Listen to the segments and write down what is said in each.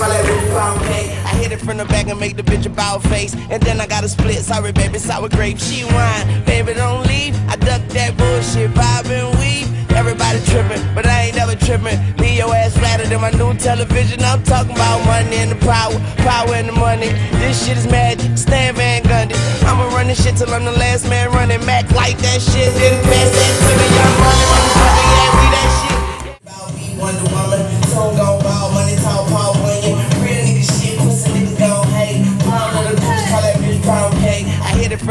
I hit it from the back and make the bitch a bow face. And then I got a split. Sorry, baby, sour grape. She whine, Baby, don't leave. I duck that bullshit. Bob and weave. Everybody tripping, but I ain't never tripping. Leave your ass flatter than my new television. I'm talking about money and the power, power and the money. This shit is magic. Stan Van Gundy. I'ma run this shit till I'm the last man running. Mac like that shit. Then pass that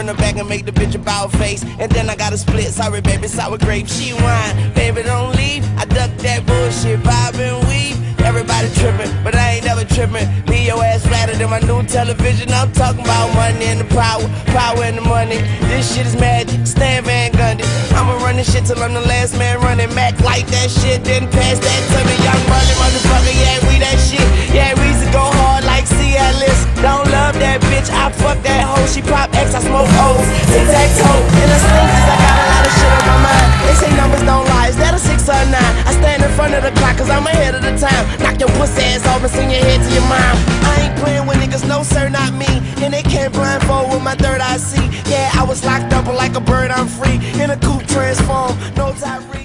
The back and make the bitch a bow face. And then I got a split. Sorry, baby, sour grape. She whine. Baby, don't leave. I duck that bullshit. Bob and weave. Everybody tripping, but I ain't never tripping. Leave your ass flatter than my new television. I'm talking about money and the power, power and the money. This shit is magic. Stan Van Gundy. I'ma run this shit till I'm the last man running. Mac like that shit, then pass that to me. Young money, motherfucker. Yeah, we that shit. Yeah, we Reason go hard like Cialis. Don't love that bitch. I fuck that hoe. She pop Tic tac toe. And the stink is I got a lot of shit on my mind. They say numbers don't lie. Is that a six or a nine? I stand in front of the clock cause I'm ahead of the time. Knock your pussy ass off and send your head to your mom. I ain't playing with niggas, no sir, not me. And they can't blindfold with my third eye see. Yeah, I was locked up, but like a bird, I'm free. In a coupe transform, no time.